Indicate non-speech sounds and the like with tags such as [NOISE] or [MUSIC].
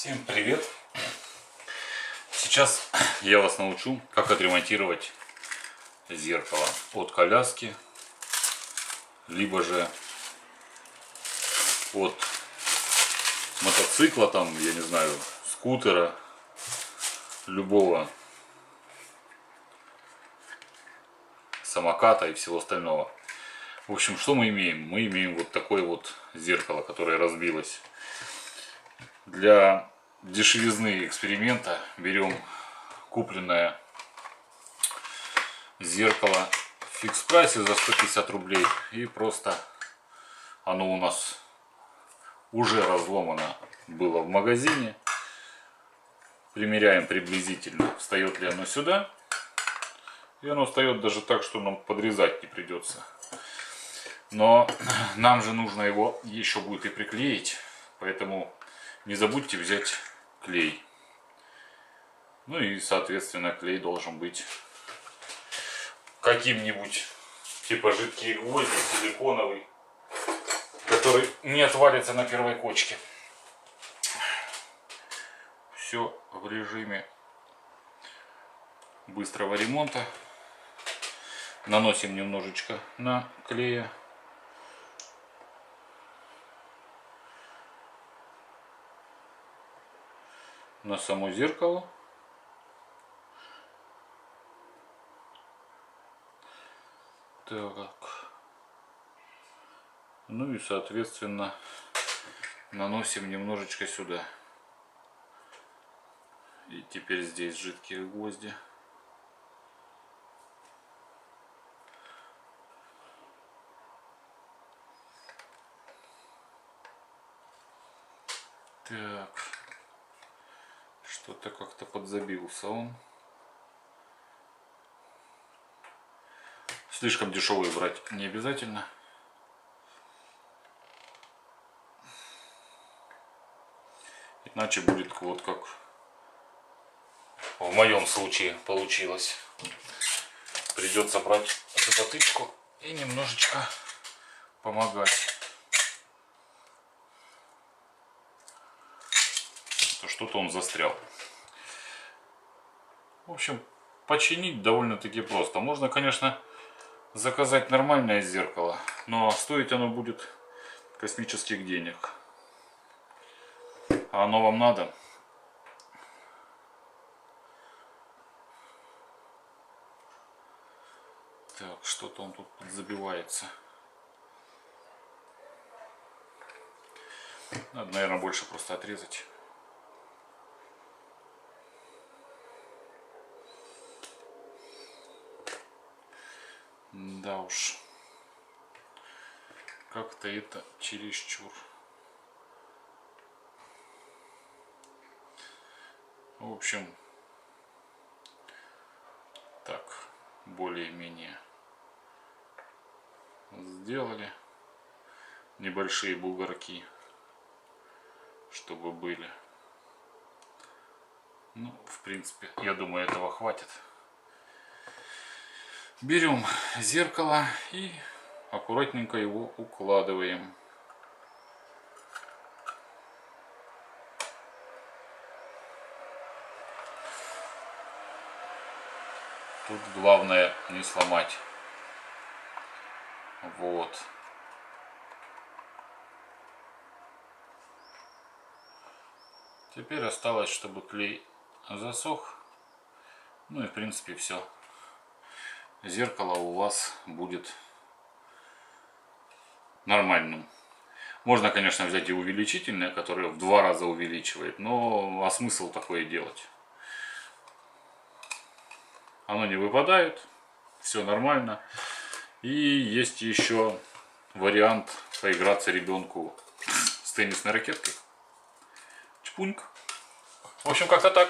Всем привет! Сейчас я вас научу, как отремонтировать зеркало от коляски, либо же от мотоцикла, там, я не знаю, скутера, любого самоката и всего остального. В общем, что мы имеем? Мы имеем вот такое вот зеркало, которое разбилось. Для дешевизны эксперимента. Берем купленное зеркало в фикс прайсе за 150 рублей. И просто оно у нас уже разломано было в магазине. Примеряем приблизительно встает ли оно сюда. И оно встает даже так что нам подрезать не придется. Но [CLEARS THROAT] нам же нужно его еще будет и приклеить. Поэтому не забудьте взять клей. Ну и, соответственно, клей должен быть каким-нибудь, типа жидкий гвозди, силиконовый, который не отвалится на первой кочке. Все в режиме быстрого ремонта. Наносим немножечко на клея. На само зеркало. Так. Ну и соответственно наносим немножечко сюда. И теперь здесь жидкие гвозди. Так. Что-то как-то подзабился он. Слишком дешевый брать не обязательно. Иначе будет вот как в моем случае получилось. Придется брать запотычку и немножечко помогать. что-то он застрял. В общем, починить довольно-таки просто. Можно, конечно, заказать нормальное зеркало, но стоить оно будет космических денег. А оно вам надо? Так, что-то он тут забивается. Надо, наверное, больше просто отрезать. Да уж. Как-то это чересчур. В общем, так, более-менее сделали небольшие бугорки, чтобы были. Ну, в принципе, я думаю, этого хватит. Берем зеркало и аккуратненько его укладываем. Тут главное не сломать. Вот. Теперь осталось, чтобы клей засох. Ну и в принципе все зеркало у вас будет нормальным. Можно, конечно, взять и увеличительное, которое в два раза увеличивает, но а смысл такое делать? Оно не выпадает, все нормально. И есть еще вариант поиграться ребенку с теннисной ракеткой. Чпуньк. В общем, как-то так.